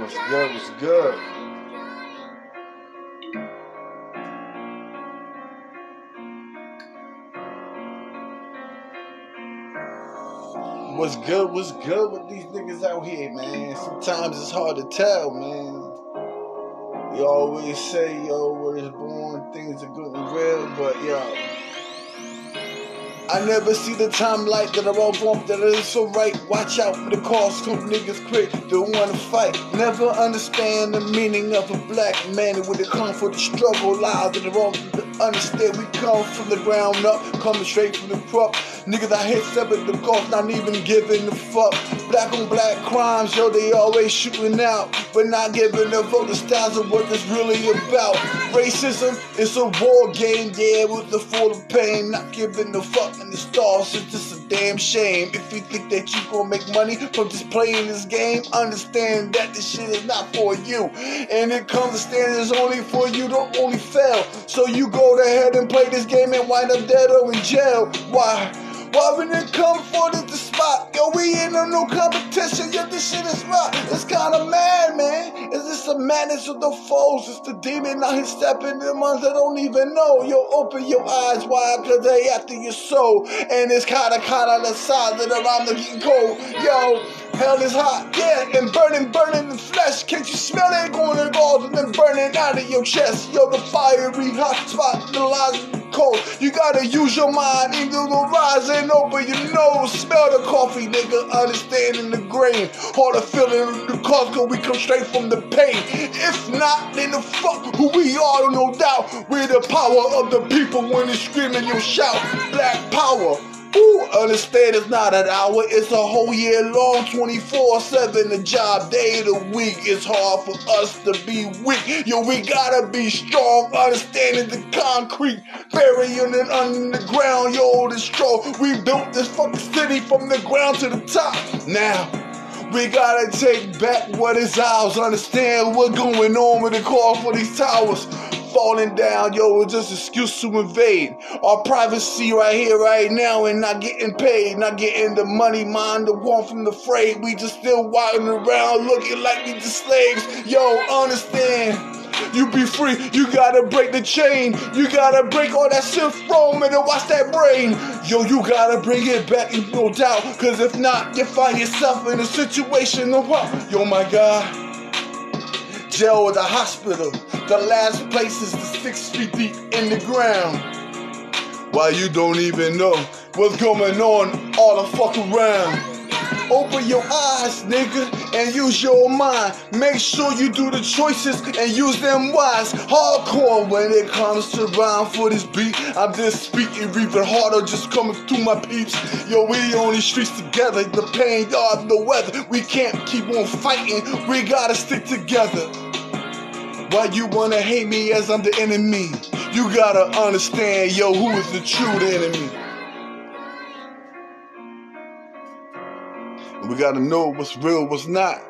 What's good? What's good? What's good? What's good with these niggas out here, man? Sometimes it's hard to tell, man. You always say, yo, where it's born, things are good and real, but yo. I never see the time like that I'm all bump that it is so right. Watch out for the calls from niggas quick, don't wanna fight. Never understand the meaning of a black man when it comes for the struggle lies in the wrong understand we come from the ground up, coming straight from the crop. Niggas I hit seven the golf, not even giving a fuck. Black on black crimes, yo, they always shooting out, but not giving a fuck the styles of what it's really about. Racism is a war game, yeah, with the full of pain, not giving a fuck in the stars, it's just a damn shame. If you think that you gonna make money from just playing this game, understand that this shit is not for you. And it comes to stand it's only for you to only fail. So you go ahead and play this game and wind up dead or in jail. Why? When it come for the, spot? Yo, we ain't on no competition, Yo, this shit is rock. It's kinda mad, man. Is this the madness of the foes? It's the demon out here stepping the ones that don't even know. Yo, open your eyes wide, cause they after your soul. And it's kinda kinda the side that around the cold. Yo, hell is hot, yeah, and burning, burning the flesh. And out of your chest? Yo, the fiery hot spot, the lies cold. You gotta use your mind, either the rise and open your nose. Smell the coffee, nigga, understanding the grain. Hard to feeling the cause, cause we come straight from the pain. If not, then the fuck who we are, no doubt. We're the power of the people when they screaming, you shout. Black power. Ooh, understand it's not an hour, it's a whole year long, 24 7. The job day of the week. It's hard for us to be weak. Yo, we gotta be strong, understanding the concrete, burying it under the ground. Yo, this strong. We built this fucking city from the ground to the top. Now, we gotta take back what is ours. Understand what's going on with the call for these towers falling down, yo, it's just excuse to invade our privacy right here, right now, and not getting paid, not getting the money, mind the one from the freight. We just still walking around looking like we just slaves. Yo, understand. You be free, you gotta break the chain. You gotta break all that shit from and watch that brain. Yo, you gotta bring it back, no doubt. Cause if not, you find yourself in a situation of what? Yo, my God jail or the hospital. The last place is the six feet deep in the ground. While you don't even know what's going on all the fuck around. Open your eyes, nigga, and use your mind. Make sure you do the choices and use them wise. Hardcore when it comes to rhyme for this beat. I'm just speaking even harder, just coming through my peeps. Yo, we on these streets together. The pain, y'all, the weather. We can't keep on fighting. We gotta stick together. Why you wanna hate me as I'm the enemy? You gotta understand, yo, who is the true enemy? We gotta know what's real, what's not.